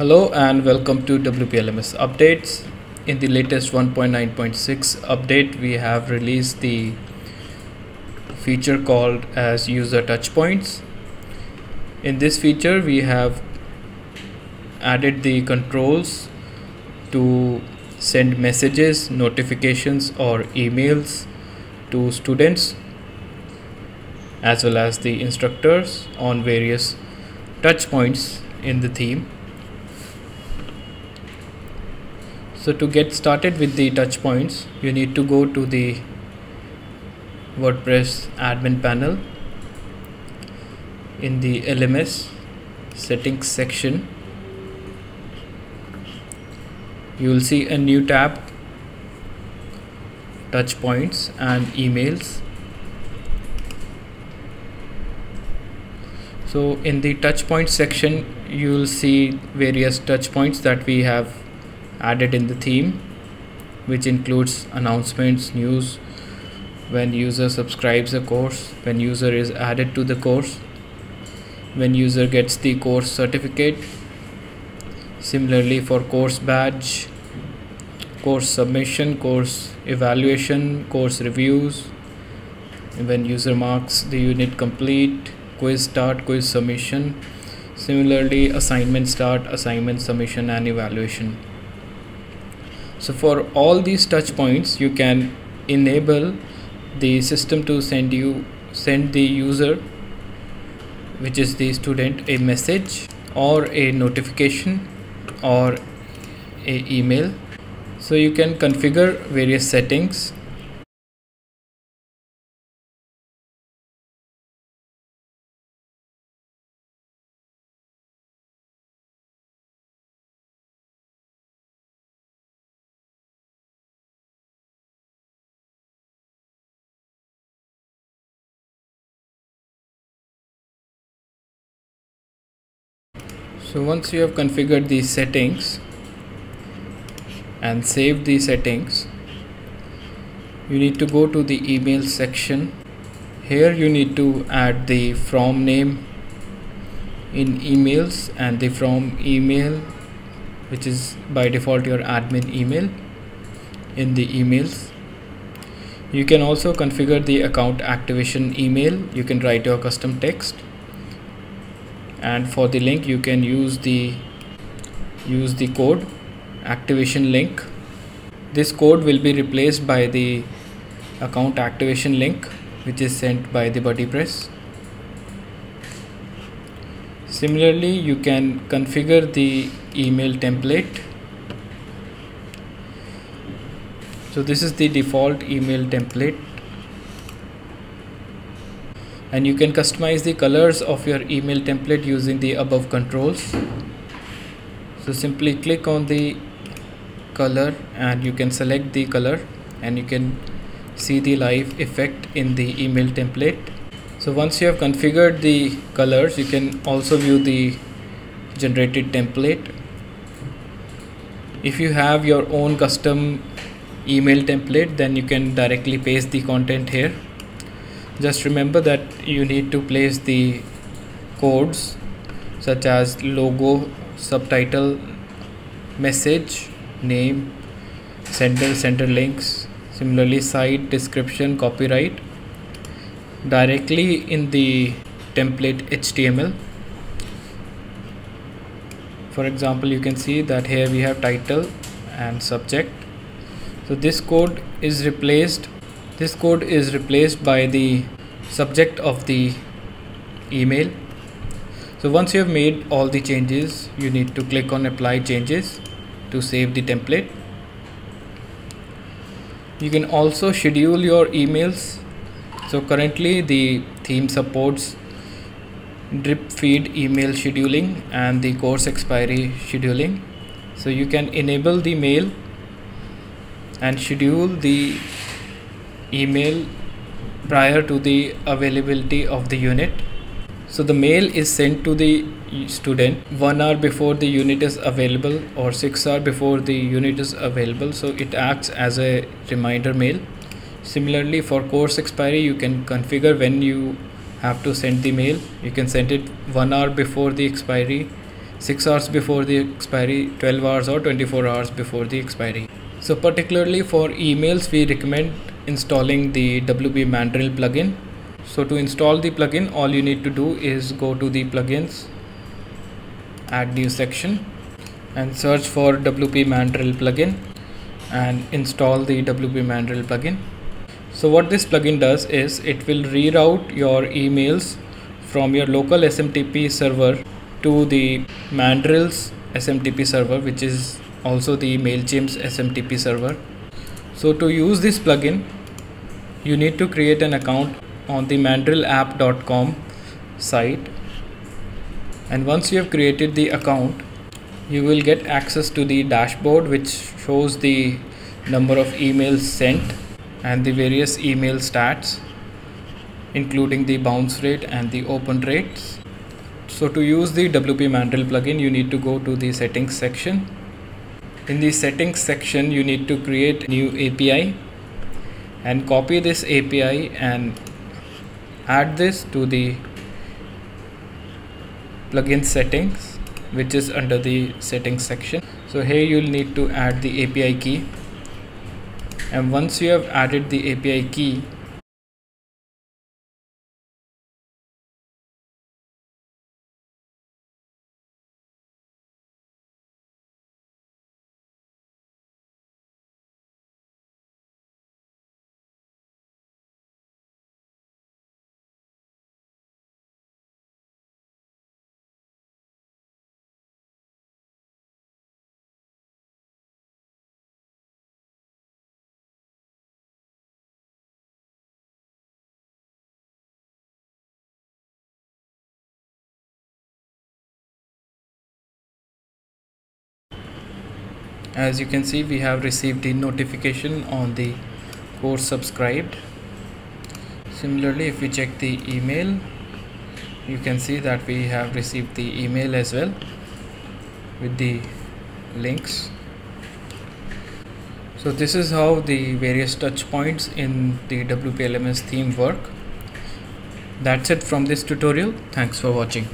Hello and welcome to WPLMS updates. In the latest 1.9.6 update, we have released the feature called as user touchpoints. In this feature, we have added the controls to send messages, notifications, or emails to students as well as the instructors on various touchpoints in the theme. So to get started with the touchpoints, you need to go to the WordPress admin panel in the LMS settings section. You will see a new tab touchpoints and emails. So in the touch touchpoints section, you will see various touchpoints that we have added in the theme which includes announcements news when user subscribes a course when user is added to the course when user gets the course certificate. Similarly for course badge course submission course evaluation course reviews when user marks the unit complete quiz start quiz submission. Similarly assignment start assignment submission and evaluation so for all these touch points you can enable the system to send you send the user which is the student a message or a notification or a email. So you can configure various settings so once you have configured these settings and saved the settings you need to go to the email section. Here you need to add the from name in emails and the from email which is by default your admin email in the emails. You can also configure the account activation email. You can write your custom text and for the link you can use the use the code activation link. This code will be replaced by the account activation link which is sent by the BuddyPress similarly you can configure the email template. So this is the default email template and you can customize the colors of your email template using the above controls. So simply click on the color and you can select the color and you can see the live effect in the email template. So once you have configured the colors you can also view the generated template. If you have your own custom email template then you can directly paste the content here just remember that you need to place the codes such as logo subtitle message name sender sender links similarly site description copyright. Directly in the template html for example you can see that here we have title and subject. So this code is replaced this code is replaced by the subject of the email. So once you have made all the changes you need to click on apply changes to save the template. You can also schedule your emails. So currently the theme supports drip feed email scheduling and the course expiry scheduling. So you can enable the mail and schedule the email prior to the availability of the unit. So the mail is sent to the student one hour before the unit is available or six hour before the unit is available. So it acts as a reminder mail. Similarly for course expiry you can configure when you have to send the mail. You can send it one hour before the expiry 6 hours before the expiry 12 hours or 24 hours before the expiry. So particularly for emails we recommend installing the WP Mandrill plugin so to install the plugin all you need to do is go to the plugins add new section and search for WP Mandrill plugin and install the WP Mandrill plugin so what this plugin does is it will reroute your emails from your local SMTP server to the Mandrill's SMTP server which is also the MailChimp's SMTP server. So to use this plugin you need to create an account on the mandrillapp.com site. And once you have created the account you will get access to the dashboard which shows the number of emails sent and the various email stats including the bounce rate and the open rates. So to use the WP Mandrill plugin you need to go to the settings section. In the settings section you need to create new API and copy this API and add this to the plugin settings which is under the settings section. So here you'll need to add the API key. And once you have added the API key as you can see we have received the notification on the course subscribed. Similarly if we check the email you can see that we have received the email as well with the links. So this is how the various touch points in the WPLMS theme work. That's it from this tutorial. Thanks for watching